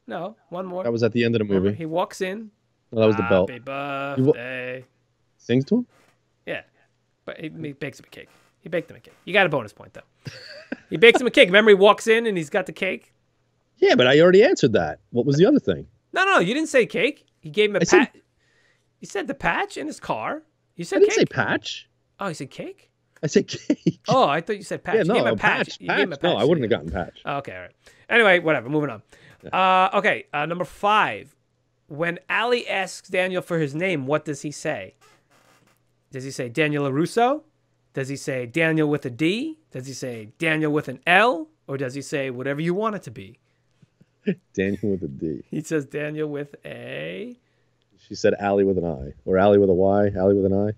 No. One more. That was at the end of the Remember, movie. He walks in. No, that was the belt. Happy wa- birthday. Sings to him. Yeah. But he, he bakes him a cake. He baked him a cake. You got a bonus point though. [laughs] he bakes him a cake. Remember, he walks in and he's got the cake. Yeah, but I already answered that. What was the other thing? No, no, you didn't say cake. He gave him a I said- patch. You said the patch in his car. You I said didn't cake. say patch. Oh, you said cake. I said cake. Oh, I thought you said patch. yeah, no, gave him a a patch. patch. Patch. a No. I wouldn't have gotten patch. Oh, okay, all right. Anyway, whatever. Moving on. Uh, okay, uh, number five. When Allie asks Daniel for his name, what does he say? Does he say Daniel LaRusso? Does he say Daniel with a D? Does he say Daniel with an L? Or does he say whatever you want it to be? [laughs] Daniel with a D. He says Daniel with a. She said Allie with an I, or Allie with a Y, Allie with an I.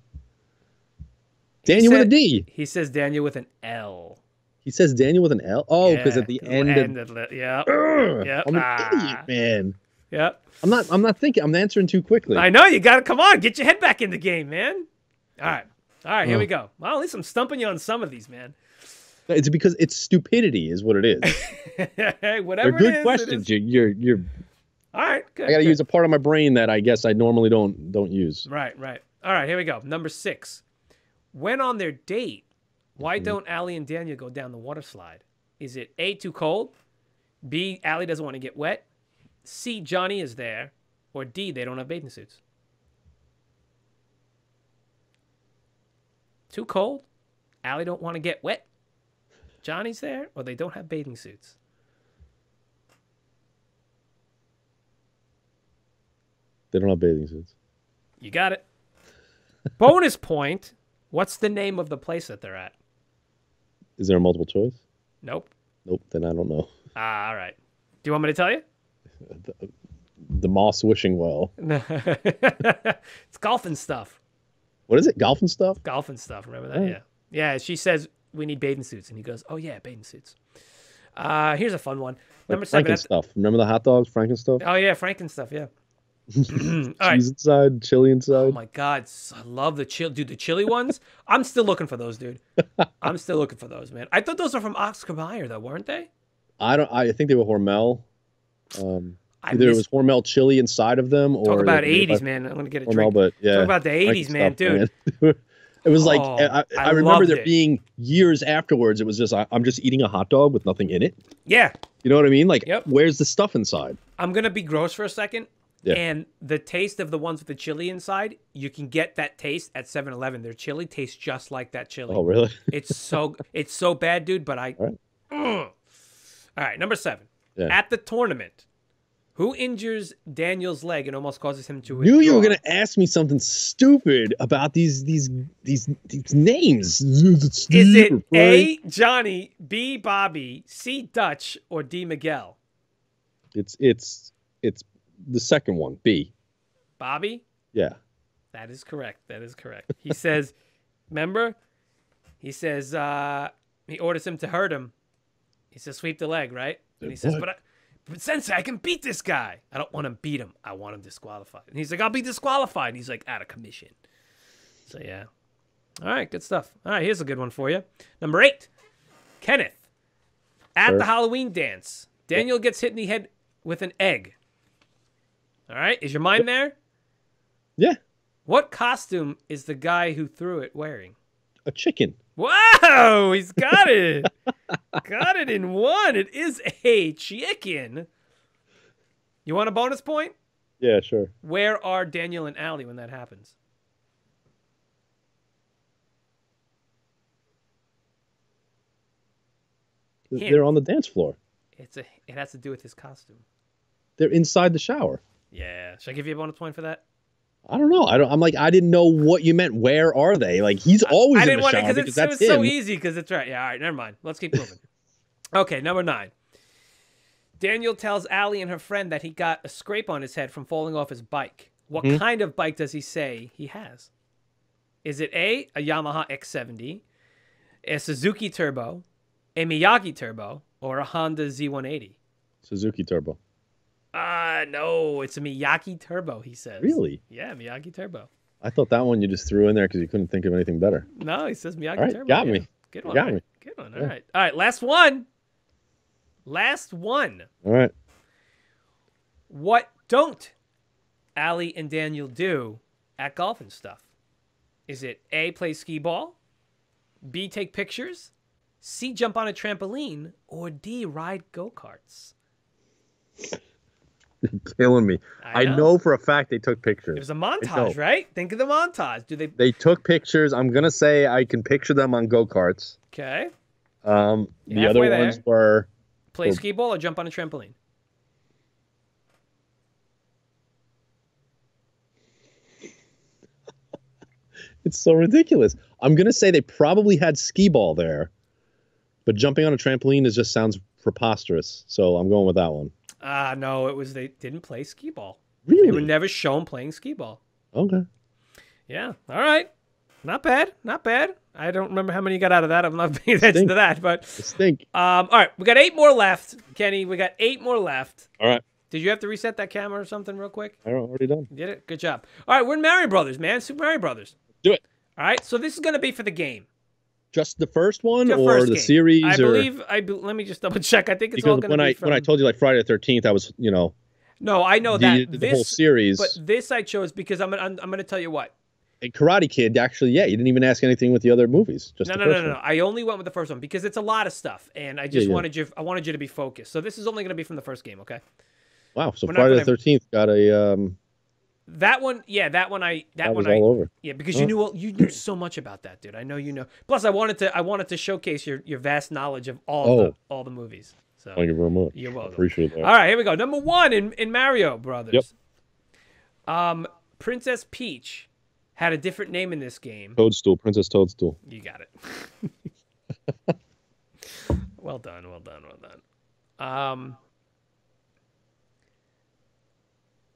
Daniel with a D. He says Daniel with an L. He says Daniel with an L. Oh, because Yeah, at the end, end of, of the- Yep. I'm an Ah. idiot, man. Yep. I'm not. I'm not thinking. I'm answering too quickly. I know you got to come on, get your head back in the game, man. All right, all right, here Oh. we go. Well, at least I'm stumping you on some of these, man. It's because it's stupidity, is what it is. [laughs] hey, whatever. They're good it is, questions. You're, you're, you're. All right, good. I got to use a part of my brain that I guess I normally don't don't use. Right, right. All right, here we go. Number six. When on their date, why Mm-hmm. don't Allie and Daniel go down the water slide? Is it A, too cold? B, Allie doesn't want to get wet? C, Johnny is there? Or D, they don't have bathing suits? Too cold? Allie don't want to get wet? Johnny's there? Or they don't have bathing suits? They don't have bathing suits. You got it. Bonus point. What's the name of the place that they're at? Is there a multiple choice? Nope. Nope. Then I don't know. Ah, all right. Do you want me to tell you? [laughs] The Moss Wishing Well. [laughs] it's golfing stuff. What is it? Golf and stuff? Golfing stuff. Remember that? Oh. Yeah. Yeah. She says we need bathing suits, and he goes, "Oh yeah, bathing suits." Uh, here's a fun one. Number Like seven. Franken stuff. Remember the hot dogs, Frank 'n Stuff? Oh yeah, Frank 'n Stuff. Yeah. [clears throat] All right. Cheese inside, chili inside. Oh my god, I love the chill, dude. The chili ones. I'm still looking for those, dude. [laughs] I'm still looking for those, man. I thought those were from Oscar Mayer, though, weren't they? I don't. I think they were Hormel. Um, I either it was Hormel chili inside of them, or talk about they were '80s, man. I'm gonna get a Hormel, drink. but yeah, Talk about the Franken '80s, man, stuff, dude. man. [laughs] it was like Oh, I, I I remember there it. being years afterwards. It was just I, I'm just eating a hot dog with nothing in it. Yeah, You know what I mean? Like, Yep. where's the stuff inside? I'm gonna be gross for a second. Yeah. And the taste of the ones with the chili inside, you can get that taste at 7-Eleven. Their chili tastes just like that chili. Oh, really? [laughs] It's so it's so bad, dude. But I. All right. All right, number seven. Yeah. At the tournament, who injures Daniel's leg and almost causes him to Knew you were gonna ask me something stupid about these these these these names. Is it A. Johnny, B. Bobby, C. Dutch, or D. Miguel? It's it's it's the second one. B. Bobby. Yeah. That is correct. That is correct. He [laughs] says, remember? He says uh, he orders him to hurt him. He says, sweep the leg, right? And he says, but, I, but Sensei, I can beat this guy. I don't want to beat him. I want him disqualified. And he's like, I'll be disqualified. And he's like, out of commission. So, yeah. All right, good stuff. All right, here's a good one for you. Number eight, Kenneth. At Sure. the Halloween dance, Daniel gets hit in the head with an egg. All right, is your mind there? Yeah. What costume is the guy who threw it wearing? A chicken. Wow, he's got it. [laughs] got it in one. It is a chicken. You want a bonus point? Yeah, sure. Where are Daniel and Allie when that happens? Hint. They're on the dance floor. It's a. It has to do with his costume. They're inside the shower. Yeah. Should I give you a bonus point for that? I don't know. I don't. I'm like I didn't know what you meant. Where are they? Like he's always I in didn't the want it because because it's, that's it was so easy because it's right. Yeah. All right. Never mind. Let's keep moving. okay. Number nine. Daniel tells Allie and her friend that he got a scrape on his head from falling off his bike. What Hmm? kind of bike does he say he has? Is it A, a Yamaha X70, a Suzuki Turbo, a Miyagi Turbo, or a Honda Z180? Suzuki Turbo. Ah, no, it's a Miyagi Turbo, he says. Really? Yeah, Miyagi Turbo. I thought that one you just threw in there because you couldn't think of anything better. No, he says Miyagi All right, Turbo. got yeah. me. Good one. got right. me. Good one. All Yeah. right. All right, last one. Last one. All right. What don't Allie and Daniel do at golf and stuff? Is it A, play skee ball, B, take pictures, C, jump on a trampoline, or D, ride go karts? [laughs] Killing me. I I know. know. for a fact they took pictures. It was a montage, right? Think of the montage. Do they? They took pictures. I'm gonna say I can picture them on go karts. Okay. Um, the other halfway ones were Play Oh. skee ball or jump on a trampoline? [laughs] it's so ridiculous. I'm gonna say they probably had skee ball there, but jumping on a trampoline is just sounds preposterous. So I'm going with that one. Ah, no, it was they didn't play skee ball. They were Really? never shown playing skee ball. Okay. Yeah. All right. Not bad. Not bad. I don't remember how many you got out of that. I'm not [laughs] paying attention to that, but stink. um, all right, we got eight more left, Kenny. We got eight more left. All right. Did you have to reset that camera or something real quick? I already done. Did it. Good job. All right, we're in Mario Brothers, man. Super Mario Brothers. Do it. All right, so this is gonna be for the game. Just the first one The or first the game. series? I or... believe. I be, let me just double check. I think it's all gonna when be I from. when I told you like Friday the Thirteenth, I was you know no, I know the, that the this, whole series. but this I chose because I'm. I'm, I'm gonna tell you what. And Karate Kid, actually, yeah, you didn't even ask anything with the other movies. Just No, no, no, no, no. I only went with the first one because it's a lot of stuff, and I just yeah. wanted you. I wanted you to be focused. So this is only going to be from the first game, okay? Wow. So We're Friday the Thirteenth got a um. That one, yeah, that one. I that, That, one. I over. yeah, because you knew all- you knew so much about that, dude. I know you know. Plus, I wanted to. I wanted to showcase your your vast knowledge of all the Oh. all the movies. So Thank you very much. You're welcome. Appreciate that. All right, here we go. Number one in, in Mario Brothers. Yep. Um, Princess Peach had a different name in this game. Toadstool, Princess Toadstool. You got it. [laughs] well done, well done, well done. Um,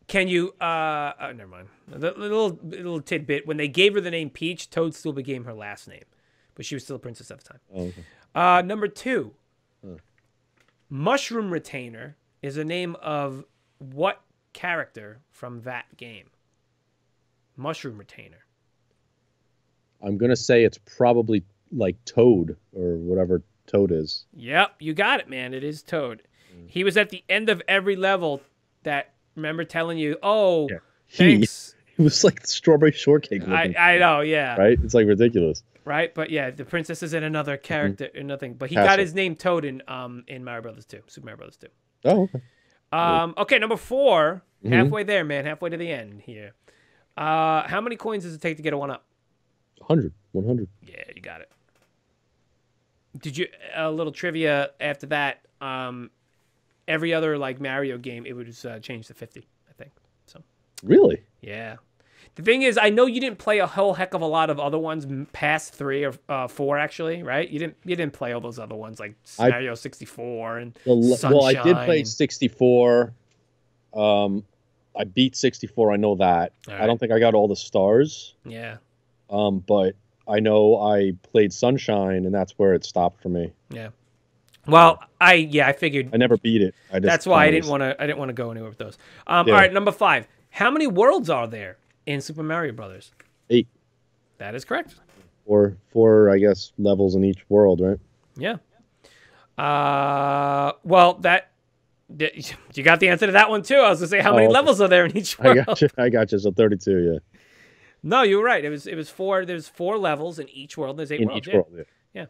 can you? Uh, oh, never mind. The, the little little tidbit: when they gave her the name Peach, Toadstool became her last name, but she was still a princess at the time. Oh, okay. Uh, number two, Mushroom Retainer is a name of what character from that game? Mushroom Retainer. I'm gonna say it's probably like Toad or whatever Toad is. Yep, you got it, man. It is Toad. He was at the end of every level that remember telling you, "Oh, Yeah. He, thanks." [laughs] it was like strawberry shortcake. I, I know, yeah, right. It's like ridiculous. Right? But yeah, the princess is in another character or nothing. But he got his name Toad in um in Mario Brothers 2, Super Mario Brothers 2. Oh, okay. Um, okay, number 4 Mhm. halfway there, man, halfway to the end here. Uh, how many coins does it take to get a one up? 100, 100. Yeah, you got it. Did you a little trivia after that? Um, every other like Mario game, it would just uh, change to fifty. I think so. Really? Yeah. The thing is, I know you didn't play a whole heck of a lot of other ones past three or uh, four, actually, right? You didn't. You didn't play all those other ones like Mario sixty four and The le- well, I did play 64. Um, I beat 64. I know that. All I don't think I got all the stars. yeah, Um, but I know I played Sunshine, and that's where it stopped for me. yeah. Well, I yeah, I figured I never beat it. I just that's why I didn't want to. I didn't want to go anywhere with those. Um, Yeah. All right, number five. How many worlds are there in Super Mario Brothers? Eight. That is correct. Four, four, I guess, levels in each world, right? Yeah. Uh, well, that [laughs] you got the answer to that one too. I was gonna say how Oh, many okay. levels are there in each world? I got you. I got you. So 32, yeah. No, you were right. It was it was four. There's four levels in each world. There's eight In worlds. each yeah. world, yeah.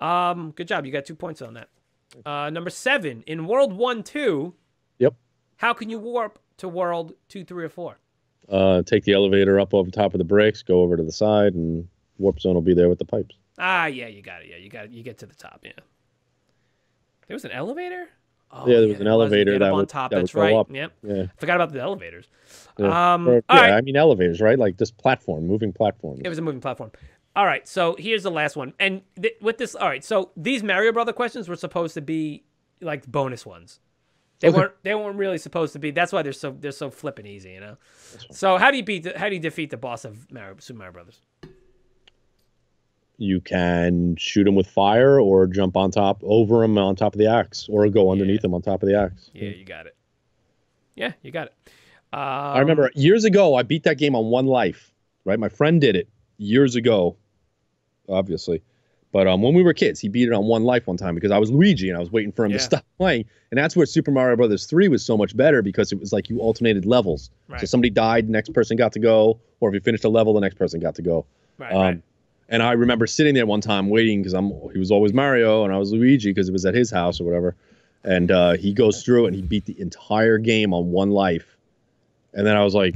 Um, good job. You got two points on that. Uh, number seven in World One, Two. Yep. How can you warp to World Two, Three, or Four? Uh, take the elevator up over top of the bricks, go over to the side, and warp zone will be there with the pipes. Ah, yeah, you got it. Yeah, you got it. You get to the top. Yeah. There was an elevator. Oh, Yeah, there was an You elevator up that on would- top. that would That's go right. up. Yep. Yeah. Forgot about the elevators. Yeah. Um, Or- yeah, right. I mean elevators, right? Like this platform, moving platform. It was a moving platform. All right, so here's the last one. And th- with this, all right, so these Mario Brother questions were supposed to be like bonus ones. They Okay. weren't. They weren't really supposed to be. That's why they're so they're so flippin' easy, you know. So how do you beat? The, how do you defeat the boss of Mario Super Mario Brothers? you can shoot him with fire or jump on top over him on top of the axe or go underneath him on top of the axe. Yeah, you got it. Yeah, you got it. Um, I remember years ago I beat that game on one life, right? My friend did it years ago, obviously. But um, when we were kids, he beat it on one life one time because I was Luigi and I was waiting for him Yeah. to stop [laughs] playing. And that's where Super Mario Brothers 3 was so much better because it was like you alternated levels. So somebody died, the next person got to go, or if you finished a level, the next person got to go. Right, Um, right. And I remember sitting there one time waiting because I'm he was always Mario and I was Luigi because it was at his house or whatever. And uh, he goes through it and he beat the entire game on one life. And then I was like,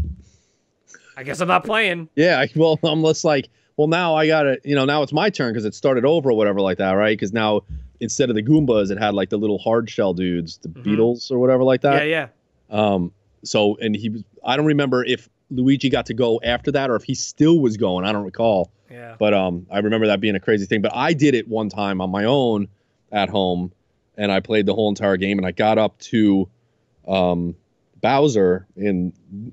I guess I'm not playing. yeah, well, I'm just like, well, now I got to, you know, now it's my turn because it started over or whatever like that, right? Because now instead of the Goombas, it had like the little hard shell dudes, the Mhm. Beetles or whatever like that. yeah, yeah. Um, so and he was I don't remember if Luigi got to go after that or if he still was going. I don't recall. Yeah. But um I remember that being a crazy thing. But I did it one time on my own at home and I played the whole entire game and I got up to um Bowser in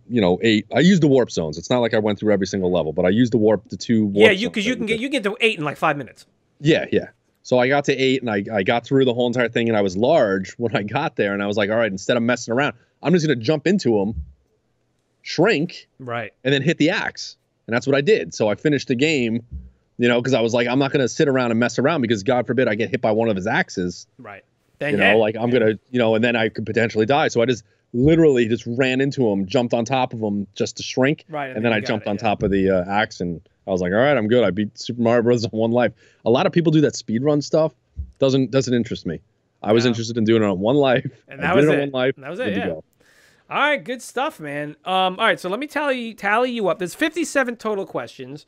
you know eight. I used the warp zones. It's not like I went through every single level, but I used the warp the two. Warp Yeah, you because you can get you get to eight in like five minutes. Yeah, yeah. So I got to eight and I, I got through the whole entire thing and I was large when I got there and I was like, all right, instead of messing around, I'm just gonna jump into him, shrink, Right. and then hit the axe. And that's what I did. So I finished the game, you know, because I was like, I'm not gonna sit around and mess around because God forbid I get hit by one of his axes. Right. Then You know, like I'm gonna, you know, and then I could potentially die. So I just literally just ran into him, jumped on top of him just to shrink, Right, and then I jumped it, on yeah. top of the uh, axe and I was like, all right, I'm good. I beat Super Mario Bros. on one life. A lot of people do that speed run stuff. Doesn't doesn't interest me. I was interested in doing it on one life. And that was it on one life. And that was it, yeah. go. All right, good stuff, man. Um, all right, so let me tally tally you up. There's 57 total questions.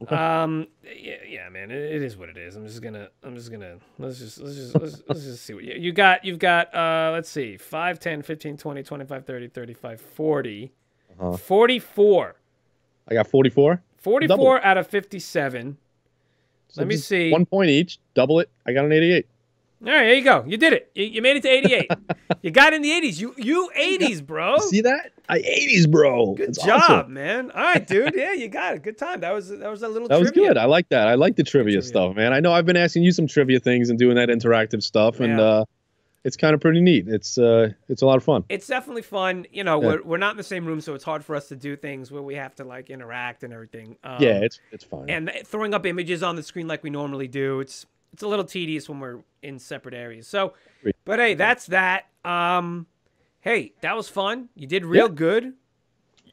[laughs] Um, yeah, yeah, man, it, it is what it is. I'm just gonna, I'm just gonna, let's just, let's just, let's, let's just see what you, you got. You've got, uh, let's see, 5, 10, 15, 20, 25, 30, 35, 40, Uh-huh. 44. I got 44. 44 Double. out of 57. So Let me see. One point each. Double it. I got an 88. All right, there you go. You did it. You, you made it to 88. [laughs] you got in the 80s. You you 80s, bro. See that? I 80s, bro. Good That's job, awesome. man. All right, dude. Yeah, you got it. Good time. That was that was a little. That was good. I like that. I like the trivia, trivia. stuff, man. I know I've been asking you some trivia things and doing that interactive stuff, and uh, it's kind of pretty neat. It's uh, it's a lot of fun. It's definitely fun. You know, Yeah. we're we're not in the same room, so it's hard for us to do things where we have to like interact and everything. Um, yeah, it's it's fine. and throwing up images on the screen like we normally do. It's it's a little tedious when we're in separate areas. So, but hey, that's that. Um, hey, that was fun. You did real Yeah. good.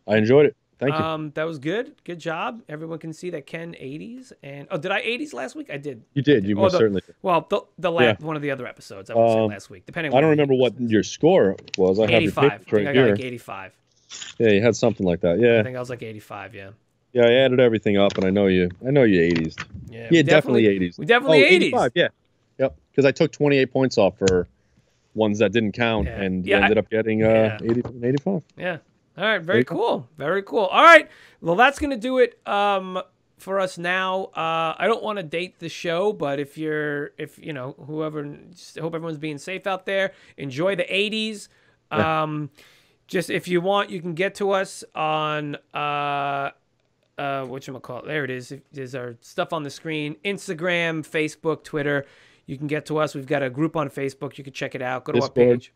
I enjoyed it. Thank you. Um, that was good. Good job. Everyone can see that Ken 80s and oh, did I 80s last week? I did. you did. You oh, most the- certainly. Did. Well, the the la- Yeah. one of the other episodes I would say Um, last week, depending. I don't remember what your score was. I have your 85. I think right I got here. like 85. Yeah, you had something like that. Yeah. I think I was like 85. Yeah. Yeah. I added everything up, and I know you. I know you 80s. Yeah. Yeah, definitely 80s. We definitely oh, 80s. 85, Yeah, yep. Because I took 28 points off for ones that didn't count, Yeah. and Yeah, you ended up getting uh, yeah. 80 and 85. Yeah. All right. Very Very cool. Very cool. All right. Well, that's gonna do it um, for us now. Uh, I don't want to date the show, but if you're, if you know, whoever, just hope everyone's being safe out there. Enjoy the '80s. Um, just if you want, you can get to us on uh, uh, what call it? There it is. There's our stuff on the screen: Instagram, Facebook, Twitter. You can get to us. We've got a group on Facebook. You can check it out. Go to our Discord. page.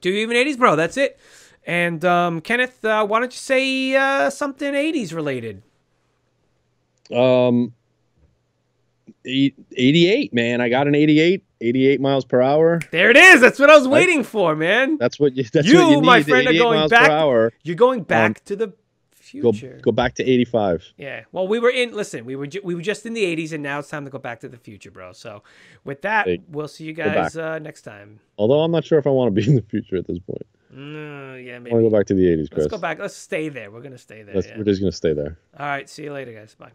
Do you even 80s, bro? That's it. And um, Kenneth, uh, why don't you say uh, something 80s related? Um, 88, man. I got an 88, 88 miles per hour. There it is. That's what I was waiting for, man. That's what you. That's You, what you need. my friend, are 88 going back- per hour. You're going back to the future. go back to 85. Yeah. Well, we were in. Listen, we were ju- we were just in the 80s, and now it's time to go back to the future, bro. So, with that, Hey, we'll see you guys uh, next time. Although I'm not sure if I want to be in the future at this point. Mm, yeah, I want maybe. to go back to the 80s, Kris. Let's go back. Let's stay there. We're gonna stay there. Yeah. We're just gonna stay there. All right. See you later, guys. Bye.